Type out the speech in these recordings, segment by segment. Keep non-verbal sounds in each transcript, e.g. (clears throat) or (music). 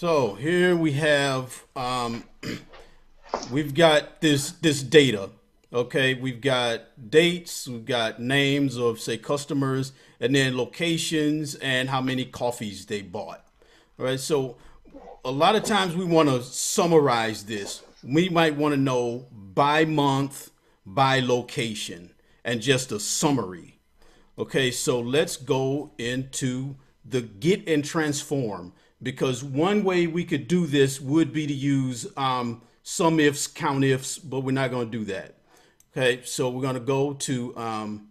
So here we have, um, (clears throat) we've got this this data. Okay, we've got dates, we've got names of say customers, and then locations and how many coffees they bought. All right, so a lot of times we want to summarize this. We might want to know by month, by location, and just a summary. Okay, so let's go into the get and transform because one way we could do this would be to use um, some ifs, count ifs, but we're not going to do that. Okay, so we're going to go to, um,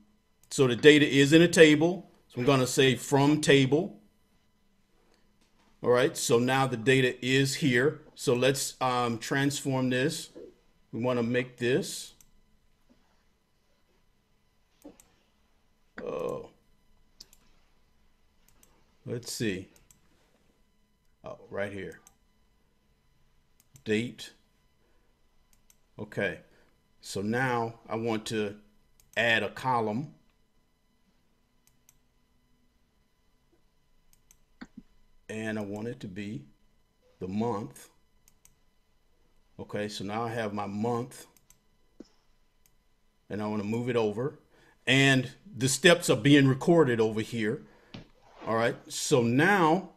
so the data is in a table. So I'm going to say from table. All right, so now the data is here. So let's um, transform this. We want to make this. Oh, let's see. Right here. Date. Okay, so now I want to add a column. And I want it to be the month. Okay, so now I have my month. And I want to move it over. And the steps are being recorded over here. All right, so now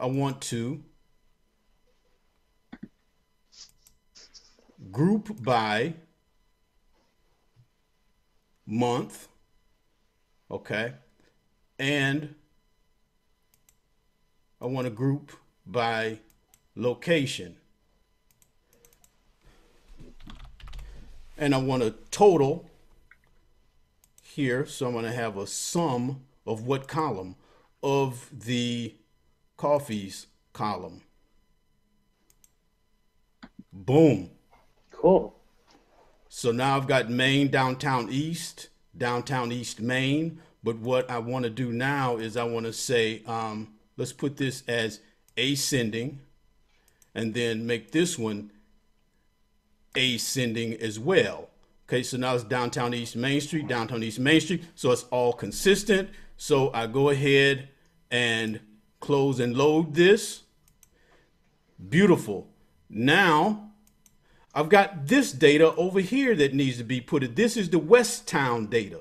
I want to group by month, okay, and I want to group by location. And I want a total here, so I'm going to have a sum of what column? Of the coffees column. Boom. Cool. So now I've got Main, downtown east, downtown east Main. But what I want to do now is I want to say, um, let's put this as ascending and then make this one ascending as well. Okay, so now it's downtown East Main Street, downtown East Main Street. So it's all consistent. So I go ahead and close and load this. Beautiful. Now I've got this data over here that needs to be put. This is the West Town data.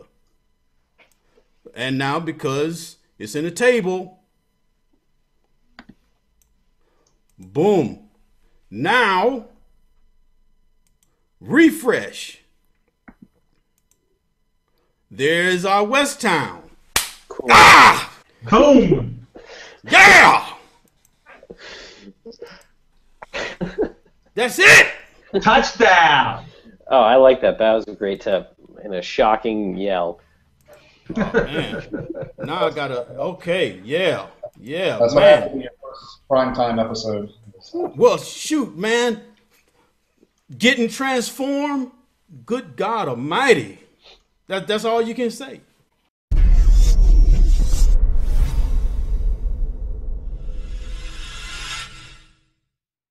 And now because it's in a table, boom. Now refresh. There's our West Town. Cool. Ah! Boom! Yeah! That's it! Touchdown! Oh, I like that. That was a great tip and a shocking yell. Oh, man. Now I gotta, okay, yeah, yeah, That's what man. happened in your first prime time episode. Well, shoot, man. Getting transformed, good God Almighty. That, that's all you can say.